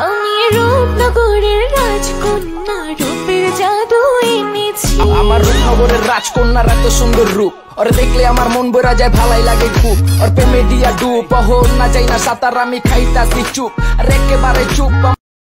আমি রূপনগরের রাজকন্যা, রূপের জাদু এনেছি। আমার রূপনগরের রাজকন্যার এত সুন্দর রূপ। ওর দেখলে আমার মন বইরা যায়, ভালাই লাগে খুব। ওর প্রেমে দিয়া ডুব অহ না যাই না, সাঁতার আমি খাইতাছি চুপ। আর একেবারে চুপ